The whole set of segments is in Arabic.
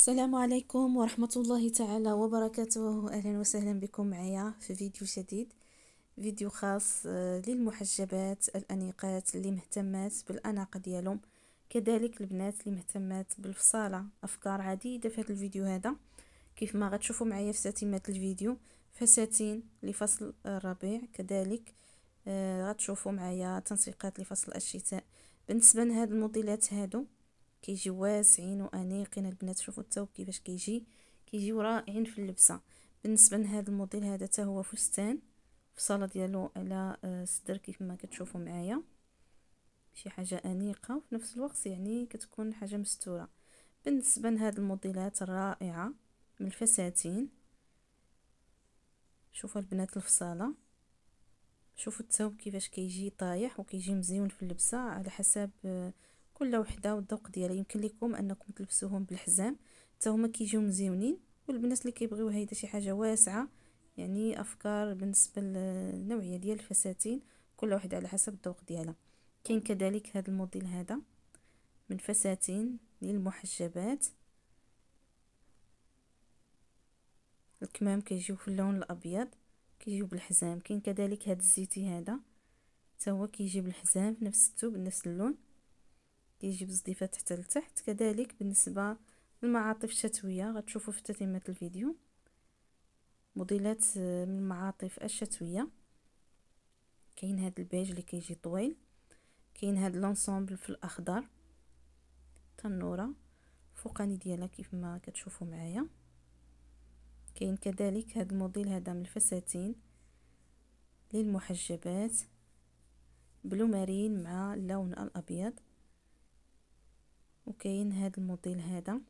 السلام عليكم ورحمة الله تعالى وبركاته. أهلا وسهلا بكم معايا في فيديو جديد فيديو خاص آه، للمحجبات الأنيقات اللي مهتمات بالأناقة ديالهم. كذلك البنات اللي مهتمات بالفصالة. أفكار عديدة في هذا الفيديو هذا. كيف ما غتشوفوا معايا في تتمة الفيديو فساتين لفصل الربيع. كذلك آه، غتشوفوا معايا تنسيقات لفصل الشتاء. بالنسبة لهاد الموديلات هادو كيجيو واسعين وأنيقين البنات شوفوا الثوب كيفاش كيجي. كيجيو رائعين في اللبسة. بالنسبة لهذا الموديل هذا حتى هو فستان فصاله ديالو على صدر كيف ما كتشوفوا معايا. شي حاجة أنيقة وفي نفس الوقت يعني كتكون حاجة مستورة. بالنسبة لهاد الموديلات الرائعة من الفساتين شوفوا البنات الفصالة. شوفوا الثوب كيفاش كيجي طايح وكيجي مزيون في اللبسة على حسب كل وحدة والذوق ديالها. يمكن لكم أنكم تلبسوهم بالحزام. حتى هما كيجيو مزيونين. والبنات اللي كيبغيو هيدا شي حاجة واسعة. يعني أفكار بالنسبة للنوعية ديال الفساتين. كل واحدة على حسب الذوق ديالها. كاين كذلك هذا الموديل هذا. من فساتين للمحجبات. الكمام كيجيو في اللون الأبيض. كيجيو بالحزام. كاين كذلك هذا الزيتي هذا. حتى هو كيجي بالحزام. نفس الثوب نفس اللون. كيجي بزديفه تحت لتحت. كذلك بالنسبة للمعاطف الشتوية غتشوفوا في تتمه الفيديو. موديلات من المعاطف الشتوية. كاين هذا البيج اللي كيجي طويل. كاين هذا l'ensemble في الأخضر. تنورة. فوقاني ديالها كيف ما كتشوفوا معايا. كاين كذلك هذا الموديل هذا من الفساتين. للمحجبات. بلو مارين مع اللون الأبيض. وكاين هذا الموديل هذا.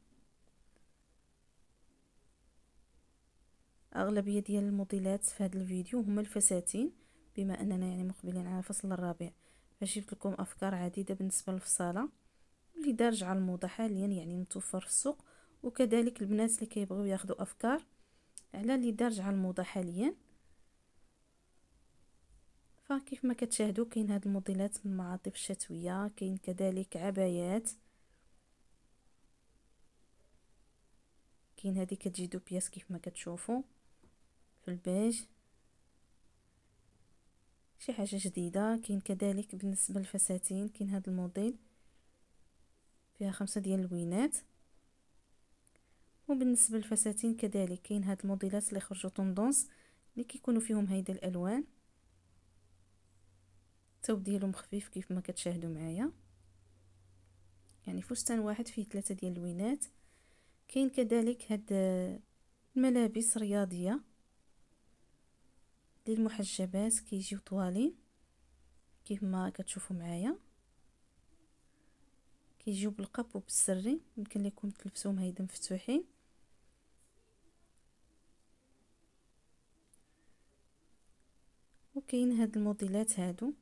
أغلبية ديال الموديلات في هذا الفيديو هما الفساتين بما أننا يعني مقبلين على فصل الربيع فجبت لكم أفكار عديدة بالنسبة للفصالة اللي دارج على الموضة حاليا يعني متوفر في السوق. وكذلك البنات اللي كيبغيو ياخذوا أفكار على اللي دارج على الموضة حاليا. فكيف ما كتشاهدوا كاين هاد الموديلات من المعاطف الشتوية كاين كذلك عبايات. كاين هذه كتجي deux pièces كيف ما كتشوفوا في البيج. شي حاجة جديدة كاين كذلك بالنسبة للفساتين كاين هذا الموديل فيها خمسة ديال اللوينات وبالنسبة للفساتين كذلك كاين هاد الموديلات اللي خرجوا tendance اللي كيكونوا فيهم هيدا الألوان. الثوب ديالهم خفيف كيف ما كتشاهدوا معايا. يعني فستان واحد فيه ثلاثة ديال اللوينات كاين كذلك هاد الملابس رياضية للمحجبات كيجيو طوالين كيف ما كتشوفوا معايا. كيجيو بالقب وبالسري يمكن لكم تلبسوهم هيدا مفتوحين وكاين هاد الموديلات هادو.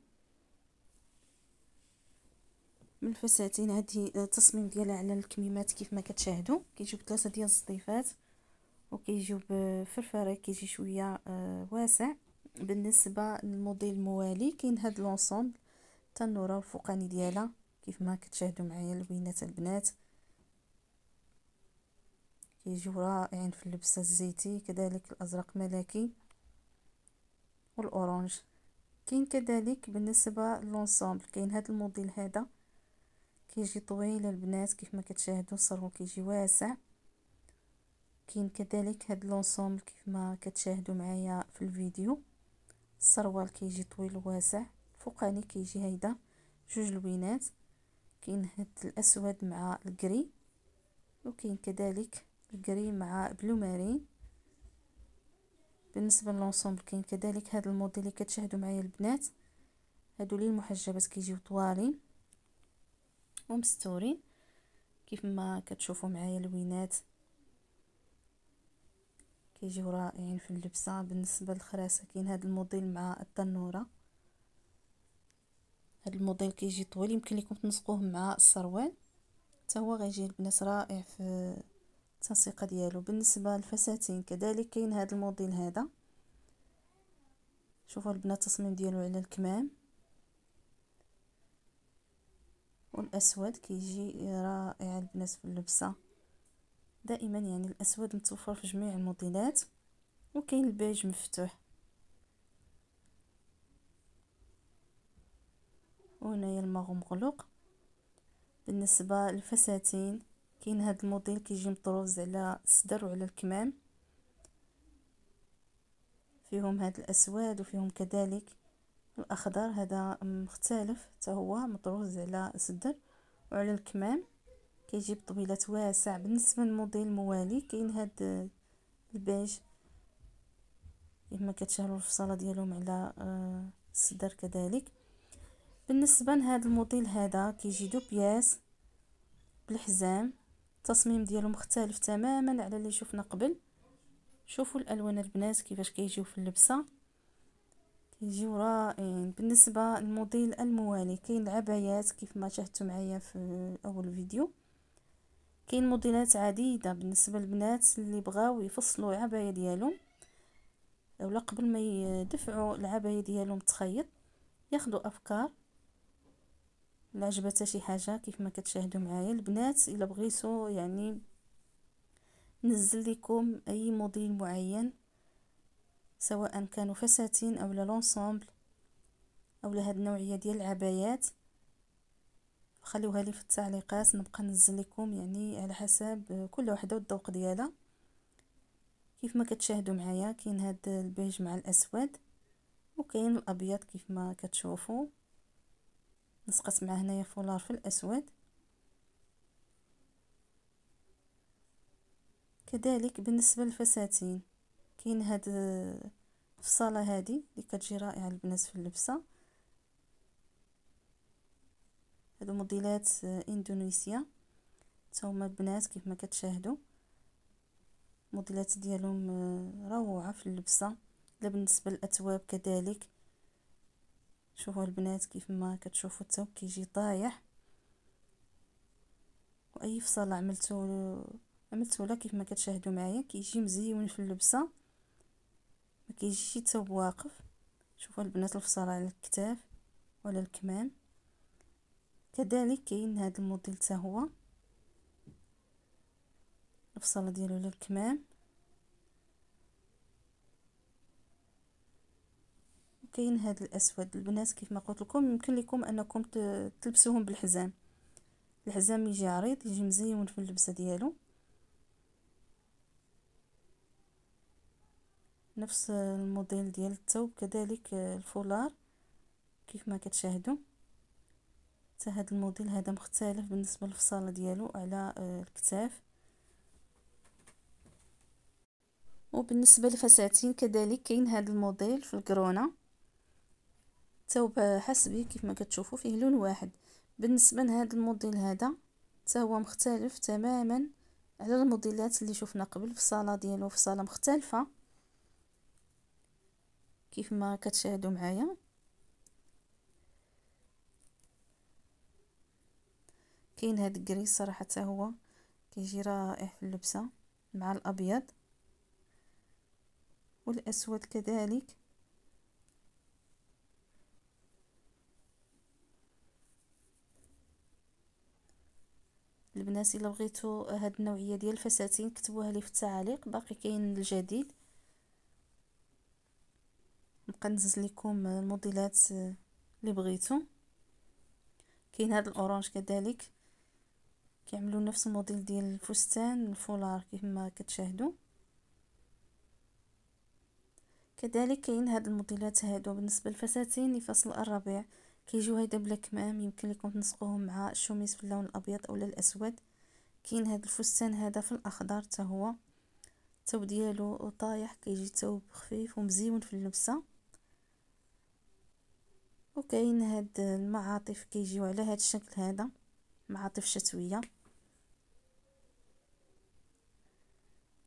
من الفساتين هذه التصميم ديالها على الكميمات كيف ما كتشاهدوا. كيجيو بثلاثة ديال الزطيفات وكيجيو بفرفرة كيجي شوية آه واسع. بالنسبة للموديل الموالي كاين هاد l'ensemble التنوره الفوقاني ديالها كيف ما كتشاهدوا معايا لوينات البنات. كيجيو رائعين في اللبسه الزيتي كذلك الأزرق ملكي وال orange. كاين كذلك بالنسبة لل ensemble كاين هذا الموديل هذا. كيجي طويل البنات كيف ما كتشاهدوا السروال كيجي واسع. كاين كذلك هاد l'ensemble كيف ما كتشاهدوا معايا في الفيديو. السروال كيجي طويل واسع فوقاني كيجي هيدا جوج لوينات. كاين هاد الأسود مع ال gris وكاين كذلك ال gris مع bleu marine. بالنسبة لل ensemble كاين كذلك هاد الموديل اللي كتشاهدوا معايا البنات. هادو لي المحجبات كيجيو طوالين. ومستورين كيف ما كتشوفوا معايا الوينات. كيجيو رائعين في اللبسة. بالنسبة للخراسة كاين هذا الموديل مع التنورة. هذا الموديل كيجي طويل يمكن لكم تنسقوه مع السروال. حتى هو غيجي البنات رائع في التنسيقة ديالو. بالنسبة للفساتين كذلك كاين هذا الموديل هذا. شوفوا البنات التصميم ديالو على الكمام. والأسود كيجي رائع البنات في اللبسة. دائما يعني الأسود متوفر في جميع الموديلات وكاين البيج مفتوح. وهنايا الماغو مغلوق. بالنسبة للفساتين كاين هذا الموديل كيجي مطروز على الصدر وعلى الكمام. فيهم هاد الأسود وفيهم كذلك. الأخضر هذا مختلف حتى هو مطروز على الصدر وعلى الكمام كيجي بطويلات واسع. بالنسبة للموديل الموالي كاين هاد البيج. كما كتشاهدوا الفصالة ديالهم على آه، الصدر كذلك. بالنسبة لهذا الموديل هذا كيجي deux pièces بالحزام. التصميم ديالو مختلف تماما على اللي شفنا قبل. شوفوا الألوان البنات كيفاش كيجيو في اللبسة. كيجيو رائعين بالنسبة للموديل الموالي كاين العبايات كيف ما شاهدتوا معايا في أول فيديو. كاين موديلات عديدة بالنسبة للبنات اللي بغاو يفصلوا العباية ديالهم. أولا قبل ما يدفعوا العباية ديالهم تخيط ياخذوا أفكار. لا عجبتها شي حاجة كيف ما كتشاهدوا معايا البنات إلا بغيتو يعني نزل لكم أي موديل معين. سواء كانوا فساتين أو l'ensemble أو لهاد النوعية ديال العبايات خليوها لي في التعليقات نبقى ننزل لكم يعني على حسب كل وحدة والذوق ديالها. كيف ما كتشاهدوا معايا كاين هاد البيج مع الأسود وكاين الأبيض كيف ما كتشوفوا. لصقت مع هنايا فولار في الأسود. كذلك بالنسبة للفساتين. كاين هاد الفصالة هادي اللي كتجي رائعة البنات في اللبسة. هادو موديلات إندونيسيا. هما البنات كيف ما كتشاهدوا موديلات ديالهم روعة في اللبسة. لا بالنسبة للاثواب كذلك. شوفوا البنات كيف ما كتشوفوا كيجي طايح. وأي فصالة عملتو عملتو لا كيف ما معايا كيجي مزيون في اللبسة. ما كيجيش الثوب واقف شوفوا البنات الفصالة على الكتاف وعلى الكمام. كذلك كاين هذا الموديل حتى هو. الفصالة ديالو للكمام كاين هذا الأسود. البنات كيف ما قلت لكم يمكن لكم أنكم تلبسوهم بالحزام. الحزام يجي عريض يجي مزيون في اللبسة ديالو. نفس الموديل ديال الثوب كذلك الفولار كيف ما كتشاهدوا حتى هذا الموديل هذا مختلف بالنسبة للفصالة ديالو على الكتاف. وبالنسبة للفساتين كذلك كاين هذا الموديل في الكرونه ثوب حسبي كيف ما كتشوفوا فيه لون واحد. بالنسبة لهذا الموديل هذا حتى هو مختلف تماما على الموديلات اللي شفنا قبل. في الصاله ديالو في صاله مختلفة. كيف ما كتشاهدوا معايا. كاين هاد الكري صراحة حتى هو كيجي رائع في اللبسة مع الأبيض والأسود كذلك. البنات إلا بغيتو هاد النوعية ديال الفساتين كتبوها لي في التعاليق باقي كاين الجديد. نبقى ننزل لكم الموديلات اللي بغيتو. كاين هاد ال orange كذلك. كيعملوا نفس الموديل ديال الفستان الفولار كيف ما كتشاهدوا كذلك كاين هاد الموديلات هادو. بالنسبة للفساتين لفصل الربيع كيجيو هيدا بلا كمام يمكن لكم تنسقوهم مع الشوميز في اللون الأبيض أو الأسود. كاين هذا الفستان هذا في الأخضر حتى هو. الثوب ديالو طايح كيجي ثوب خفيف ومزيون في اللبسة. وكاين هاد المعاطف كيجيو على هاد الشكل هذا معاطف شتوية.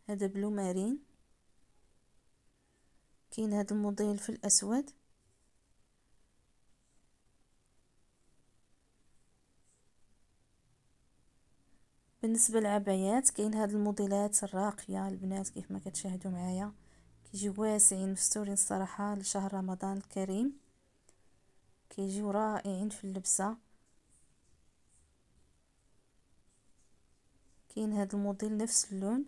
هذا بلو مارين كاين هاد الموديل في الأسود. بالنسبة للعبايات كاين هاد الموديلات الراقية البنات كيف ما كتشاهدوا معايا. كيجيو واسعين مستورين الصراحة لشهر رمضان الكريم. كيجيو رائعين في اللبسة. كاين هذا الموديل نفس اللون.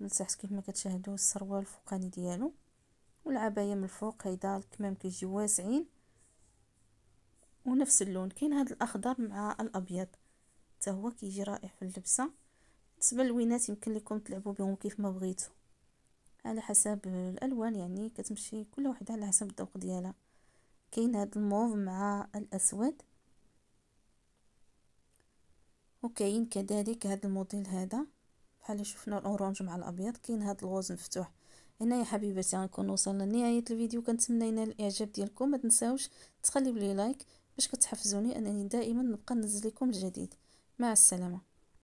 من تحت كيف ما كتشاهدوا السروال الفوقاني ديالو. والعباية من الفوق هيدا الكمام كيجيو واسعين. ونفس اللون كاين هذا الأخضر مع الأبيض. حتى هو كيجي رائع في اللبسة. بالنسبة للوينات يمكن لكم تلعبوا بهم كيف ما بغيتوا. على حسب الألوان يعني كتمشي كل وحده على حسب الذوق ديالها. كاين هذا الموف مع الأسود. وكاين كذلك هذا الموديل هذا. بحال شفنا ال orange مع الأبيض كاين هذا ال rose مفتوح. هنا يا حبيباتي غنكون وصلنا لنهاية الفيديو. كنتمنى ينال الإعجاب ديالكم. ما تنساوش تخليو لي like باش كتحفزوني أنني دائما نبقى ننزل لكم الجديد. مع السلامة.